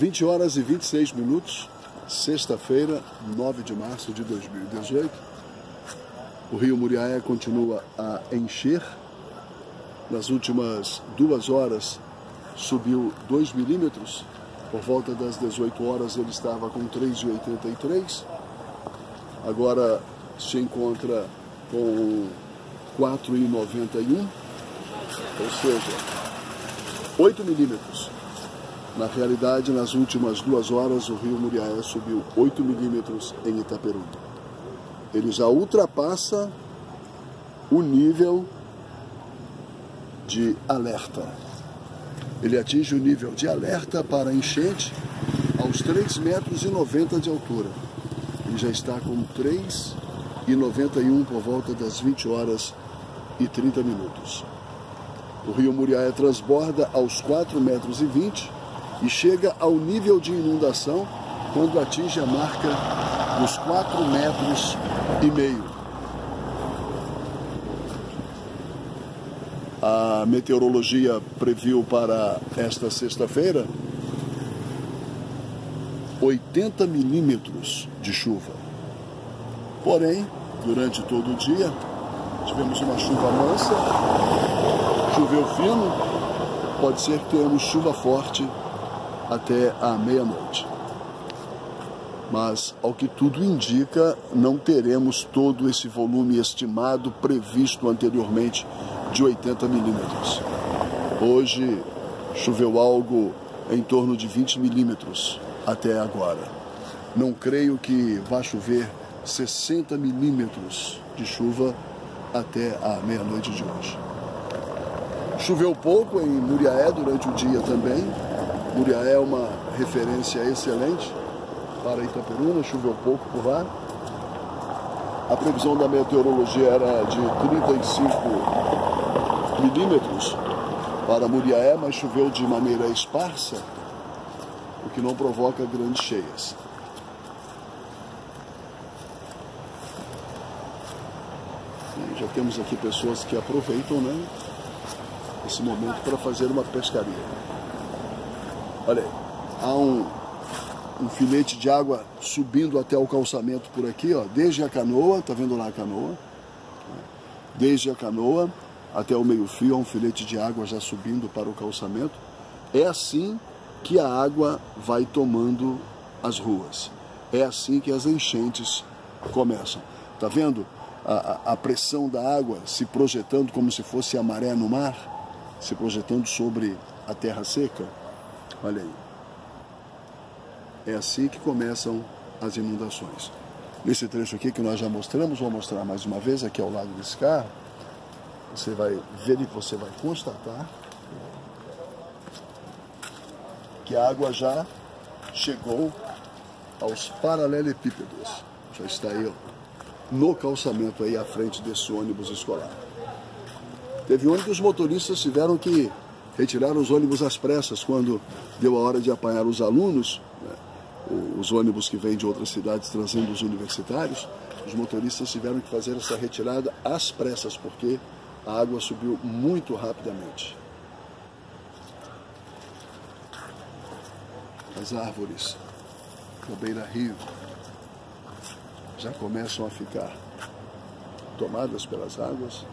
20 horas e 26 minutos, sexta-feira, 9 de março de 2018. O rio Muriaé continua a encher. Nas últimas duas horas subiu 2 milímetros. Por volta das 18 horas ele estava com 3,83. Agora se encontra com 4,91, ou seja, 8 milímetros. Na realidade, nas últimas duas horas, o rio Muriaé subiu 8 milímetros em Itaperuna. Ele já ultrapassa o nível de alerta. Ele atinge o nível de alerta para enchente aos 3 metros 90 de altura. Ele já está com 3,91 por volta das 20 horas e 30 minutos. O rio Muriaé transborda aos 4 metros e 20 chega ao nível de inundação quando atinge a marca dos 4 metros e meio. A meteorologia previu para esta sexta-feira 80 milímetros de chuva. Porém, durante todo o dia, tivemos uma chuva mansa, choveu fino, pode ser que tenhamos chuva forte até a meia-noite. Mas, ao que tudo indica, não teremos todo esse volume estimado previsto anteriormente de 80 milímetros. Hoje choveu algo em torno de 20 milímetros até agora. Não creio que vá chover 60 milímetros de chuva até a meia-noite de hoje. Choveu pouco em Muriaé durante o dia também, Muriaé é uma referência excelente para Itaperuna, choveu pouco por lá. A previsão da meteorologia era de 35 milímetros para Muriaé, mas choveu de maneira esparsa, o que não provoca grandes cheias. Já temos aqui pessoas que aproveitam né, esse momento para fazer uma pescaria. Olha aí, há um, um filete de água subindo até o calçamento por aqui, ó, desde a canoa, tá vendo lá a canoa? Desde a canoa até o meio-fio, há um filete de água já subindo para o calçamento. É assim que a água vai tomando as ruas. É assim que as enchentes começam. Tá vendo a, a, pressão da água se projetando como se fosse a maré no mar, se projetando sobre a terra seca? Olha aí. É assim que começam as inundações. Nesse trecho aqui que nós já mostramos, vou mostrar mais uma vez aqui ao lado desse carro. Você vai ver e você vai constatar que a água já chegou aos paralelepípedos. Já está aí ó, no calçamento aí à frente desse ônibus escolar. Teve os motoristas tiveram que retiraram os ônibus às pressas quando deu a hora de apanhar os alunos, né, os ônibus que vêm de outras cidades trazendo os universitários. Os motoristas tiveram que fazer essa retirada às pressas, porque a água subiu muito rapidamente. As árvores da beira-rio já começam a ficar tomadas pelas águas